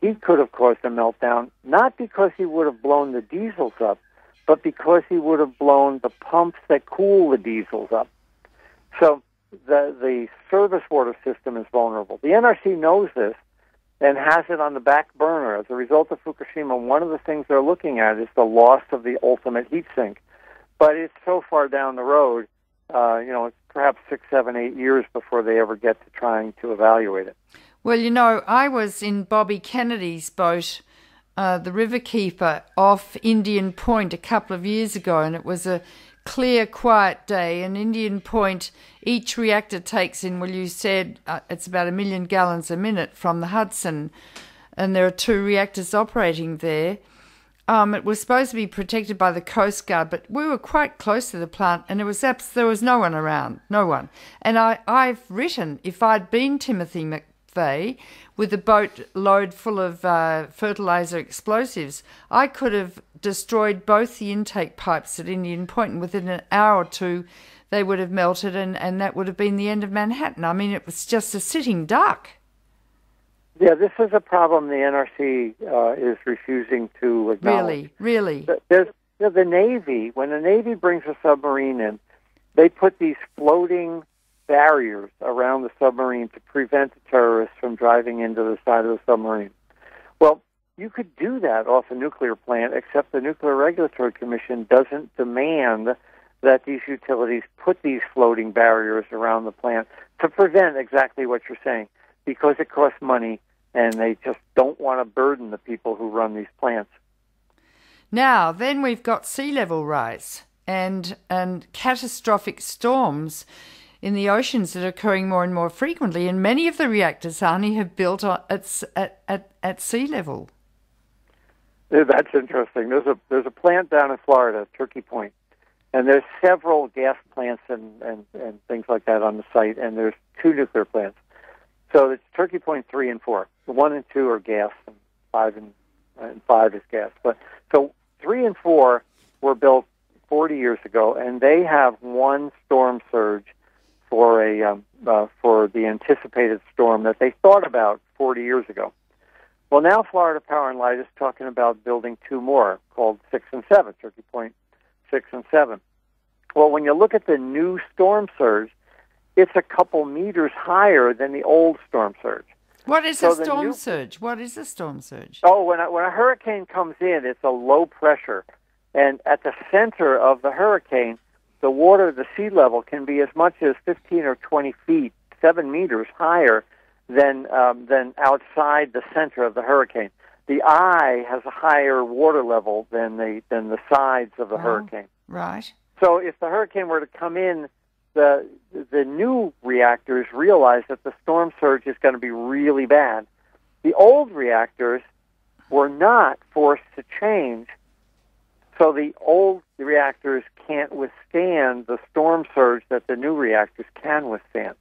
he could have caused a meltdown, not because he would have blown the diesels up, but because he would have blown the pumps that cool the diesels up. So the the service water system is vulnerable. The NRC knows this and has it on the back burner. As a result of Fukushima, one of the things they're looking at is the loss of the ultimate heat sink. But it's so far down the road, uh, you know, it's perhaps six, seven, eight years before they ever get to trying to evaluate it. Well, you know, I was in Bobby Kennedy's boat uh, the Riverkeeper off Indian Point a couple of years ago, and it was a clear, quiet day. And Indian Point, each reactor takes in, well, you said uh, it's about a million gallons a minute from the Hudson, and there are two reactors operating there. Um, it was supposed to be protected by the Coast Guard, but we were quite close to the plant, and it was abs- there was no one around, no one. And I, I've written if I'd been Timothy McVeigh, with a boat load full of uh, fertilizer explosives, I could have destroyed both the intake pipes at Indian Point, and within an hour or two, they would have melted, and, and that would have been the end of Manhattan. I mean, it was just a sitting duck. Yeah, this is a problem the NRC uh, is refusing to acknowledge. Really, really. There's, you know, the Navy, when the Navy brings a submarine in, they put these floating barriers around the submarine to prevent the terrorists from driving into the side of the submarine. Well, you could do that off a nuclear plant, except the Nuclear Regulatory Commission doesn't demand that these utilities put these floating barriers around the plant to prevent exactly what you're saying. because it costs money and they just don't want to burden the people who run these plants. Now, then we've got sea level rise and and catastrophic storms in the oceans that are occurring more and more frequently. And many of the reactors, Arnie, have built at, at, at, at sea level. That's interesting. There's a there's a plant down in Florida, Turkey Point, and there's several gas plants and, and, and things like that on the site, and there's two nuclear plants. So it's Turkey Point three and four. The one and two are gas, and five and, and five is gas. But so three and four were built 40 years ago, and they have one storm surge for a um, uh, for the anticipated storm that they thought about 40 years ago. Well, now Florida Power and Light is talking about building two more called six and seven, Turkey Point six and seven. Well, when you look at the new storm surge, it's a couple meters higher than the old storm surge. What is so a storm new, surge? What is a storm surge? Oh, when a, when a hurricane comes in, it's a low pressure, and at the center of the hurricane, the water, the sea level, can be as much as 15 or 20 feet, seven meters higher than um, than outside the center of the hurricane. The eye has a higher water level than the than the sides of the oh, hurricane. Right. So if the hurricane were to come in, the the new reactors realize that the storm surge is going to be really bad. The old reactors were not forced to change, so the old reactors can't withstand the storm surge that the new reactors can withstand.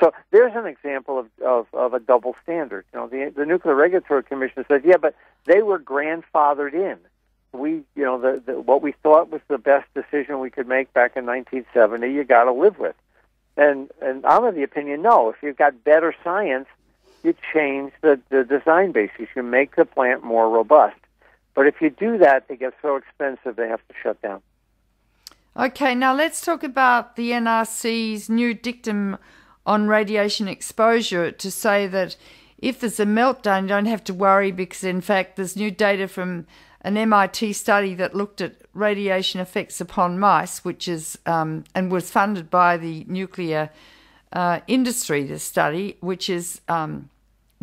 So there's an example of, of, of a double standard. You know, the, the Nuclear Regulatory Commission says, yeah, but they were grandfathered in. We, you know, the, the, what we thought was the best decision we could make back in 1970, you got to live with. And and I'm of the opinion, no. If you've got better science, you change the, the design basis. You make the plant more robust. But if you do that, they get so expensive they have to shut down. Okay, now let's talk about the NRC's new dictum on radiation exposure to say that if there's a meltdown, you don't have to worry because, in fact, there's new data from an MIT study that looked at radiation effects upon mice, which is um, and was funded by the nuclear uh, industry. The study, which is um,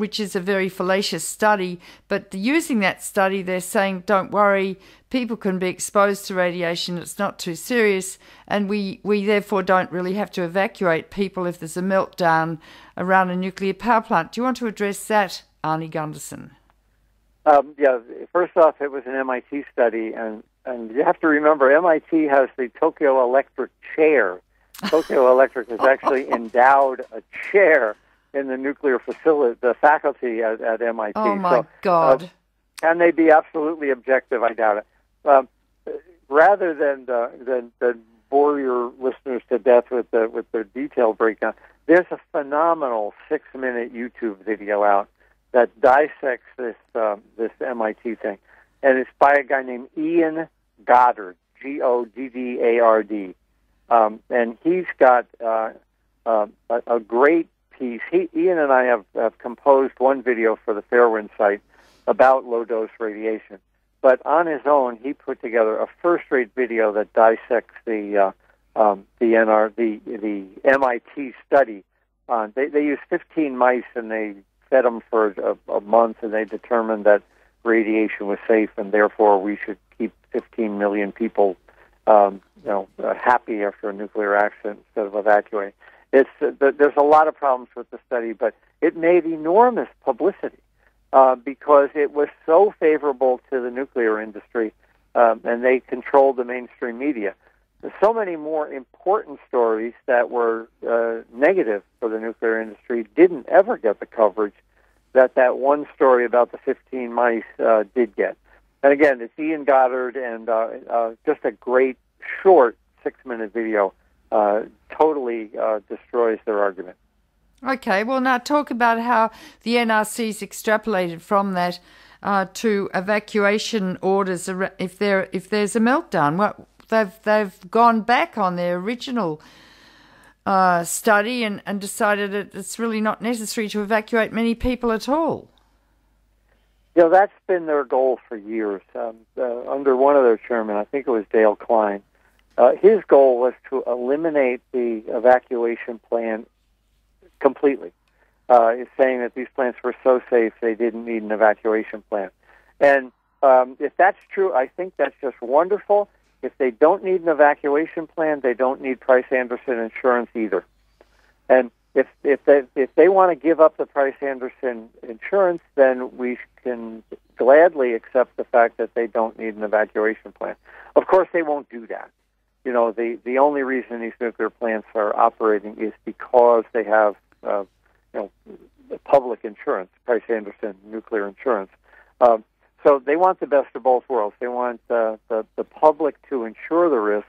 which is a very fallacious study. But using that study, they're saying, don't worry, people can be exposed to radiation, it's not too serious, and we, we therefore don't really have to evacuate people if there's a meltdown around a nuclear power plant. Do you want to address that, Arnie Gundersen? Um, yeah, first off, it was an MIT study, and, and you have to remember MIT has the Tokyo Electric chair. Tokyo Electric has actually [laughs] endowed a chair in the nuclear facility, the faculty at, at MIT. Oh my so, God! Uh, can they be absolutely objective? I doubt it. Um, rather than uh, than than bore your listeners to death with the with the detailed breakdown, there's a phenomenal six minute YouTube video out that dissects this uh, this MIT thing, and it's by a guy named Ian Goddard, G O D D A R D, um, and he's got uh, uh, a, great piece. He, Ian and I have, have composed one video for the Fairwind site about low dose radiation. But on his own, he put together a first rate video that dissects the uh, um, the NR the the MIT study. On they they used 15 mice and they fed them for a, a month and they determined that radiation was safe and therefore we should keep 15 million people um, you know uh, happy after a nuclear accident instead of evacuating. It's uh, there's a lot of problems with the study, but it made enormous publicity uh, because it was so favorable to the nuclear industry, um, and they controlled the mainstream media. So many more important stories that were uh, negative for the nuclear industry didn't ever get the coverage that that one story about the 15 mice uh, did get. And again, it's Ian Goddard, and uh, uh, just a great short six-minute video uh, totally uh, destroys their argument. Okay, well, now talk about how the NRC's extrapolated from that uh, to evacuation orders if there if there's a meltdown. What they've they've gone back on their original uh, study and, and decided that it's really not necessary to evacuate many people at all. Yeah, that's been their goal for years. Um, uh, under one of their chairmen, I think it was Dale Klein, uh, his goal was to eliminate the evacuation plan completely. uh, saying that these plants were so safe they didn't need an evacuation plan. And um, if that's true, I think that's just wonderful. If they don't need an evacuation plan, they don't need Price Anderson insurance either. And if if they if they want to give up the Price Anderson insurance, then we can gladly accept the fact that they don't need an evacuation plan. Of course, they won't do that. You know, the the only reason these nuclear plants are operating is because they have uh, you know public insurance, Price Anderson nuclear insurance. Um, so they want the best of both worlds. They want uh, the the public to insure the risk,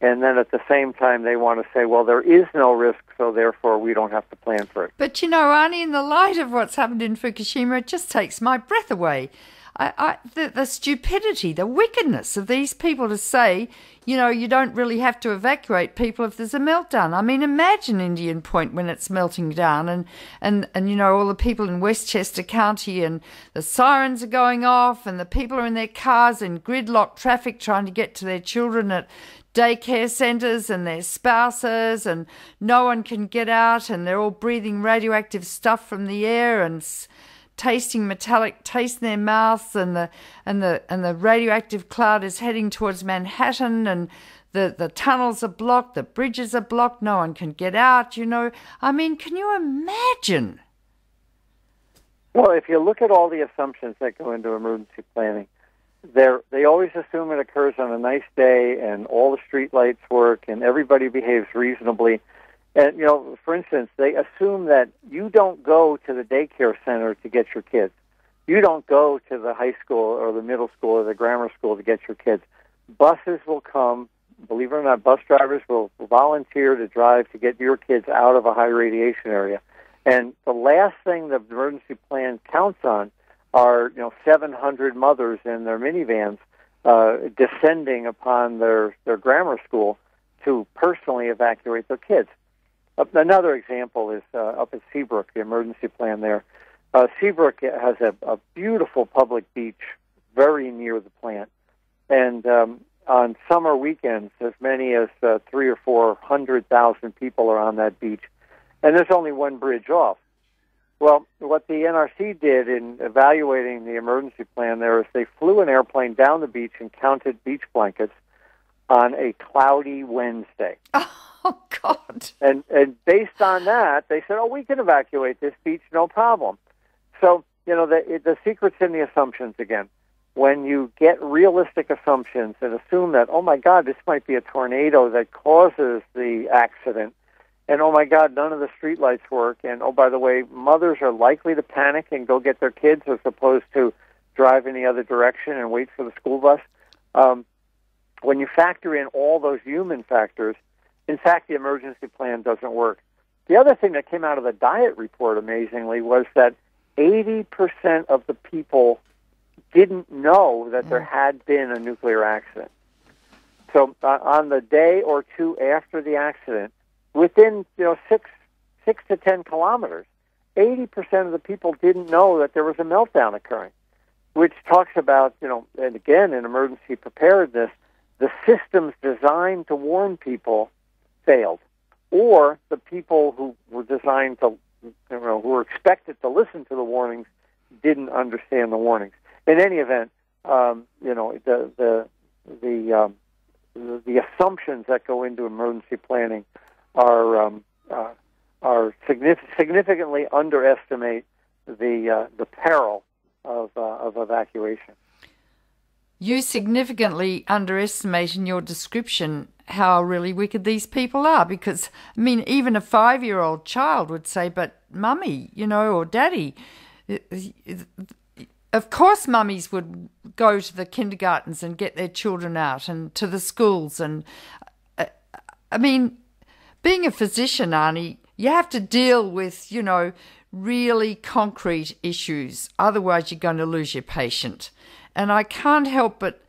and then at the same time they want to say, well, there is no risk, so therefore we don't have to plan for it. But you know, Arnie, in the light of what's happened in Fukushima, it just takes my breath away. I, I, the, the stupidity, the wickedness of these people to say, you know, you don't really have to evacuate people if there's a meltdown. I mean, imagine Indian Point when it's melting down, and and and you know all the people in Westchester County, and the sirens are going off, and the people are in their cars in gridlock traffic trying to get to their children at daycare centres and their spouses, and no one can get out, and they're all breathing radioactive stuff from the air and tasting metallic taste in their mouths, and the and the and the radioactive cloud is heading towards Manhattan, and the the tunnels are blocked, the bridges are blocked, no one can get out. You know, I mean, can you imagine? Well, if you look at all the assumptions that go into emergency planning, they they always assume it occurs on a nice day, and all the street lights work, and everybody behaves reasonably and you know, for instance, they assume that you don't go to the daycare center to get your kids. You don't go to the high school or the middle school or the grammar school to get your kids. Buses will come. Believe it or not, bus drivers will volunteer to drive to get your kids out of a high radiation area. And the last thing the emergency plan counts on are you know 700 mothers in their minivans uh, descending upon their their grammar school to personally evacuate their kids. Another example is uh, up at Seabrook, the emergency plan there. Uh, Seabrook has a, a beautiful public beach very near the plant, and um, on summer weekends, as many as uh, three or four hundred thousand people are on that beach, and there's only one bridge off. Well, what the NRC did in evaluating the emergency plan there is they flew an airplane down the beach and counted beach blankets on a cloudy Wednesday. [laughs] [laughs] Oh God! And and based on that, they said, "Oh, we can evacuate this beach, no problem." So you know, the the secret's in the assumptions again. When you get realistic assumptions and assume that, oh my God, this might be a tornado that causes the accident, and oh my God, none of the streetlights work, and oh by the way, mothers are likely to panic and go get their kids as opposed to drive in the other direction and wait for the school bus. Um, when you factor in all those human factors, in fact, the emergency plan doesn't work. The other thing that came out of the Diet report, amazingly, was that 80% of the people didn't know that there mm. had been a nuclear accident. So uh, on the day or two after the accident, within you know six six to ten kilometers, 80% of the people didn't know that there was a meltdown occurring, which talks about you know and again in emergency preparedness, the systems designed to warn people failed, or the people who were designed to, you know, who were expected to listen to the warnings didn't understand the warnings. In any event, um, you know, the the the, um, the the assumptions that go into emergency planning are um, uh, are significant, significantly underestimate the uh, the peril of uh, of evacuation. You significantly underestimate in your description how really wicked these people are because, I mean, even a five year old child would say, but mummy, you know, or daddy, of course, mummies would go to the kindergartens and get their children out and to the schools. And I mean, being a physician, Arnie, you have to deal with, you know, really concrete issues. Otherwise, you're going to lose your patient. And I can't help but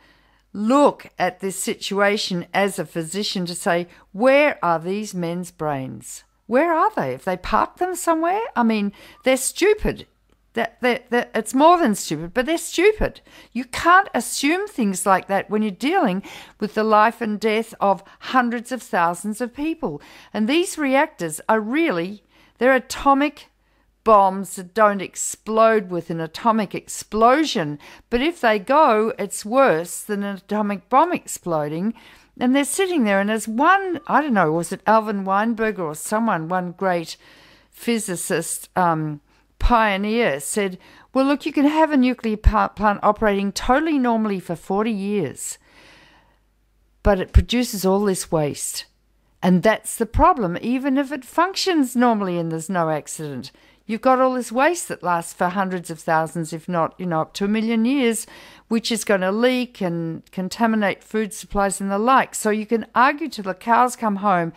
look at this situation as a physician to say, where are these men's brains? Where are they? Have they parked them somewhere? I mean, they're stupid. That, that, that, it's more than stupid, but they're stupid. You can't assume things like that when you're dealing with the life and death of hundreds of thousands of people. And these reactors are really, they're atomic bombs that don't explode with an atomic explosion. But if they go, it's worse than an atomic bomb exploding. And they're sitting there, and as one, I don't know, was it Alvin Weinberger or someone, one great physicist, um, pioneer, said, Well, look, you can have a nuclear plant operating totally normally for 40 years, but it produces all this waste. And that's the problem, even if it functions normally and there's no accident. You've got all this waste that lasts for hundreds of thousands, if not, you know, up to a million years, which is going to leak and contaminate food supplies and the like. So you can argue till the cows come home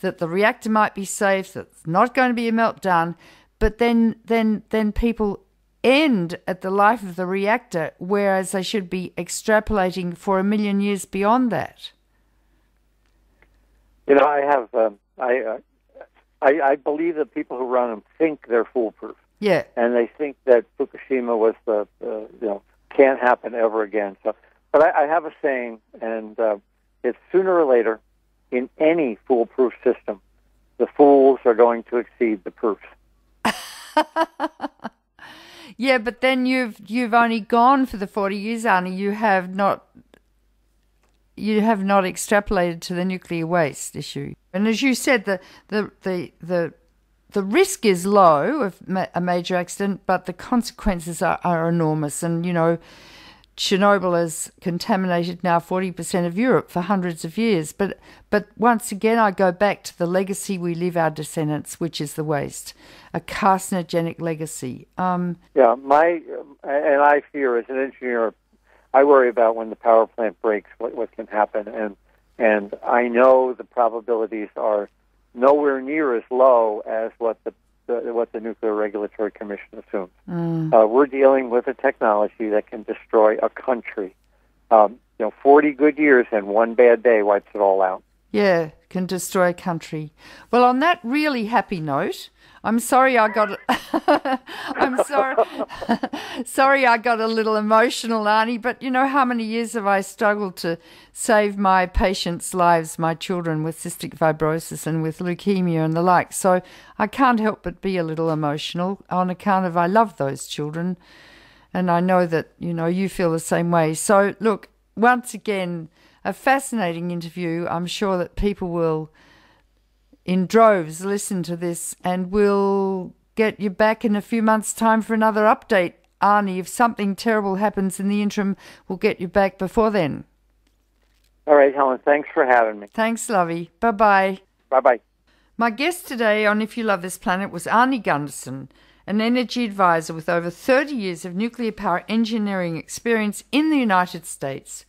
that the reactor might be safe, that it's not going to be a meltdown, but then then then people end at the life of the reactor, whereas they should be extrapolating for a million years beyond that. You know, I have um, I, uh, I I believe that people who run them think they're foolproof. Yeah, and they think that Fukushima was the you know can't happen ever again. So, but I, I have a saying, and uh, it's sooner or later in any foolproof system, the fools are going to exceed the proofs. [laughs] yeah, but then you've you've only gone for the forty years, Arnie. You have not you have not extrapolated to the nuclear waste issue. And as you said, the the the the, the risk is low of ma- a major accident, but the consequences are, are enormous. And you know, Chernobyl has contaminated now forty percent of Europe for hundreds of years. But but once again, I go back to the legacy we leave our descendants, which is the waste, a carcinogenic legacy. Um, yeah, my and I fear as an engineer I worry about when the power plant breaks, what, what can happen, and and I know the probabilities are nowhere near as low as what the, the what the Nuclear Regulatory Commission assumes. Mm. Uh, we're dealing with a technology that can destroy a country. Um, you know, 40 good years and one bad day wipes it all out. Yeah, can destroy a country. Well, on that really happy note, I'm sorry I got. [laughs] I'm sorry. [laughs] sorry I got a little emotional, Arnie. But you know how many years have I struggled to save my patients' lives, my children with cystic fibrosis and with leukemia and the like. So I can't help but be a little emotional on account of I love those children, and I know that you know you feel the same way. So look, once again, a fascinating interview. I'm sure that people will in droves listen to this, and we'll get you back in a few months' time for another update. Arnie, if something terrible happens in the interim, we'll get you back before then. All right, Helen, thanks for having me. Thanks, Lovey. Bye bye. Bye bye. My guest today on If You Love This Planet was Arnie Gundersen, an energy advisor with over 30 years of nuclear power engineering experience in the United States.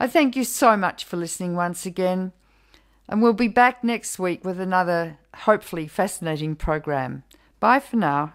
I thank you so much for listening once again. And we'll be back next week with another hopefully fascinating program. Bye for now.